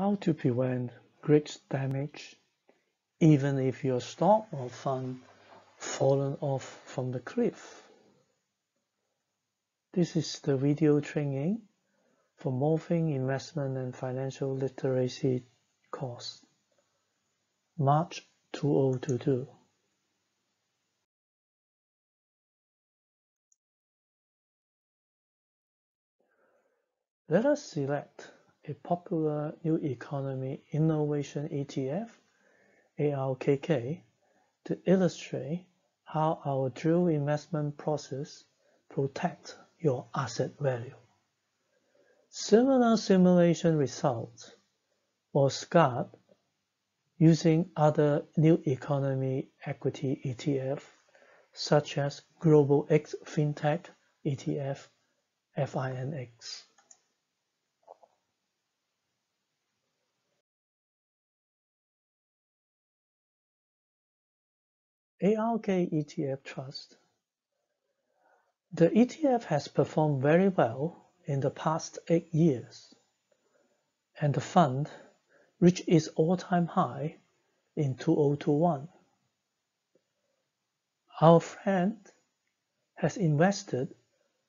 How to prevent grid damage even if your stock or fund fallen off from the cliff. This is the video training for Morphing Investment and Financial Literacy course, March 2022. Let us select a popular New Economy Innovation ETF, ARKK, to illustrate how our drill investment process protects your asset value. Similar simulation results were scoured using other new economy equity ETF such as Global X FinTech ETF FINX. ARK ETF Trust. The ETF has performed very well in the past eight years, and the fund reached its all-time high in 2021. Our friend has invested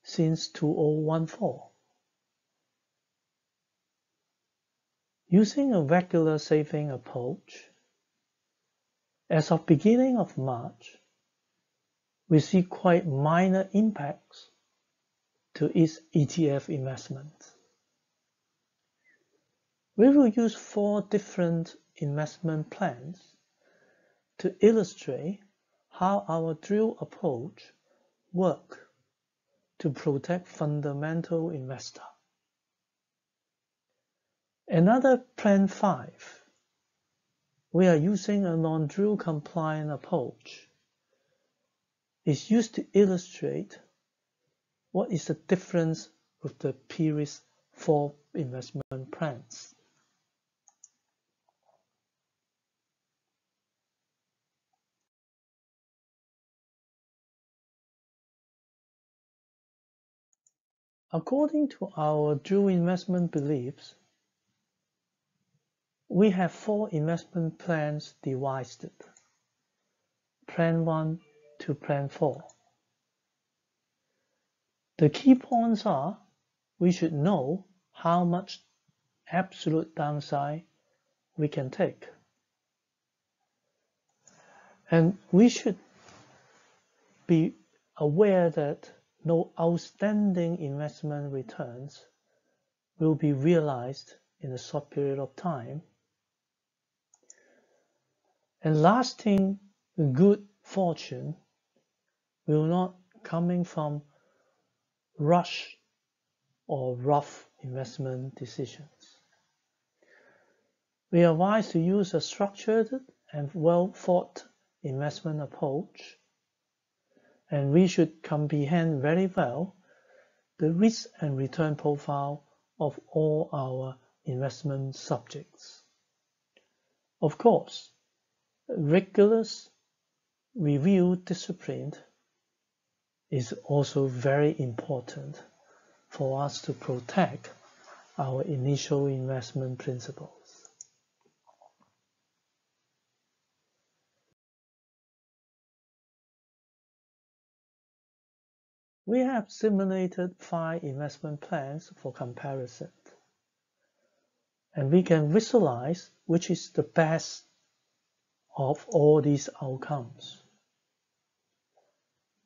since 2014. Using a regular saving approach, as of beginning of March, we see quite minor impacts to its ETF investments. We will use four different investment plans to illustrate how our drill approach work to protect fundamental investor. Another plan 5 we are using a non-drill compliant approach. It's used to illustrate what is the difference with the previous four investment plans. According to our drill investment beliefs, we have four investment plans devised. Plan 1 to Plan 4. The key points are we should know how much absolute downside we can take. And we should be aware that no outstanding investment returns will be realized in a short period of time and lasting good fortune will not coming from rush or rough investment decisions. We advise to use a structured and well thought investment approach, and we should comprehend very well the risk and return profile of all our investment subjects. Of course, rigorous review discipline is also very important for us to protect our initial investment principles. We have simulated five investment plans for comparison, and we can visualize which is the best of all these outcomes.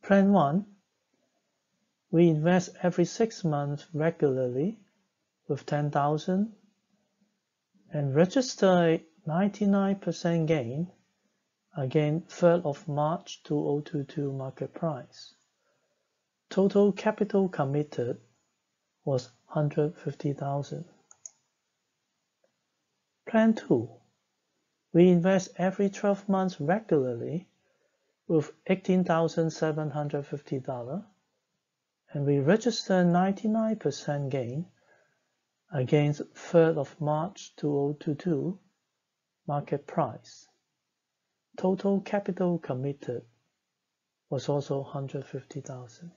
Plan 1. We invest every six months regularly with 10,000 and register 99% gain again 3rd of March 2022 market price. Total capital committed was 150,000. Plan 2. We invest every 12 months regularly with $18,750 and we register 99% gain against 3rd of March 2022 market price. Total capital committed was also 150,000.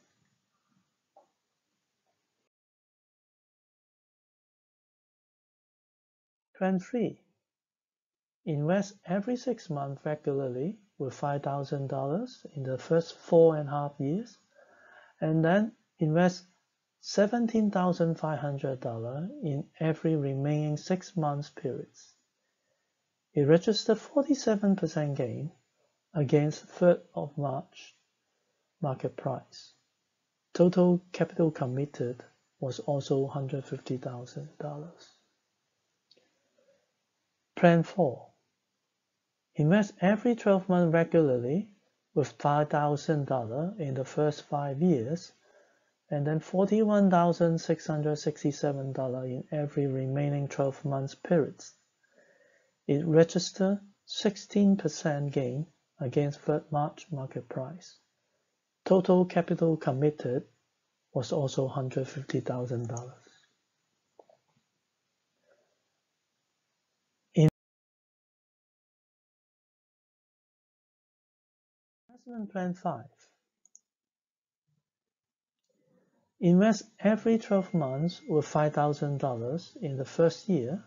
Plan 3. Invest every six months regularly with $5,000 in the first four and a half years, and then invest $17,500 in every remaining six months periods. It registered 47% gain against 3rd of March market price. Total capital committed was also $150,000. Plan 4. Invest every 12 months regularly with $5,000 in the first five years and then $41,667 in every remaining 12 months periods. It registered 16% gain against 3rd March market price. Total capital committed was also $150,000. Investment Plan 5 Invest every 12 months with $5,000 in the first year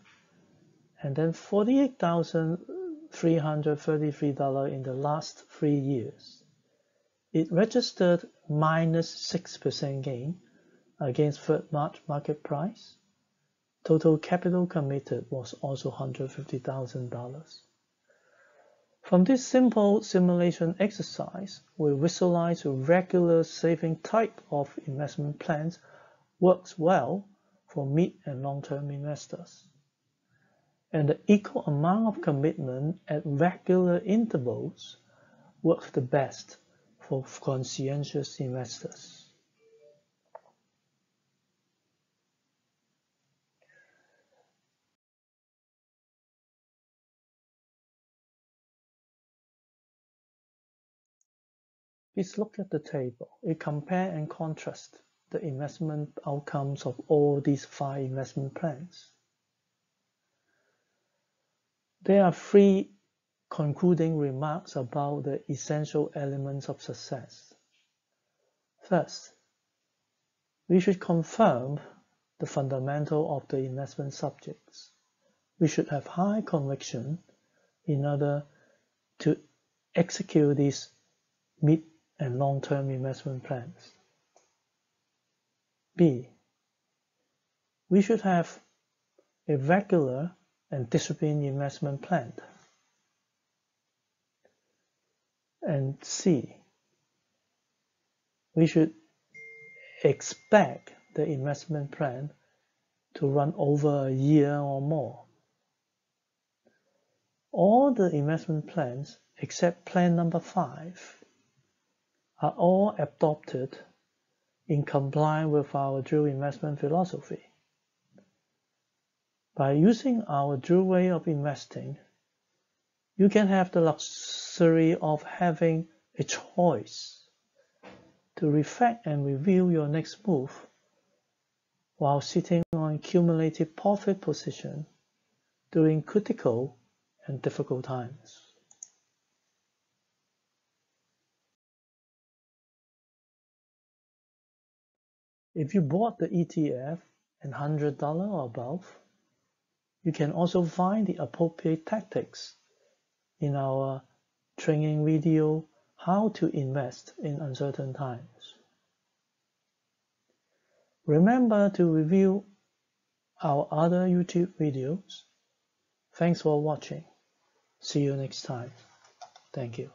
and then $48,333 in the last three years. It registered minus 6% gain against 3rd March market price. Total capital committed was also $150,000. From this simple simulation exercise, we visualize a regular saving type of investment plans works well for mid and long-term investors. And the equal amount of commitment at regular intervals works the best for conscientious investors. Please look at the table. It compare and contrast the investment outcomes of all these five investment plans. There are three concluding remarks about the essential elements of success. First, we should confirm the fundamental of the investment subjects. We should have high conviction in order to execute these mid and long-term investment plans. B. We should have a regular and disciplined investment plan. And C. We should expect the investment plan to run over a year or more. All the investment plans except plan number five are all adopted in compliance with our drill investment philosophy. By using our drill way of investing, you can have the luxury of having a choice to reflect and review your next move while sitting on cumulative profit position during critical and difficult times. If you bought the ETF and $100 or above, you can also find the appropriate tactics in our training video, How to Invest in Uncertain Times. Remember to review our other YouTube videos. Thanks for watching. See you next time. Thank you.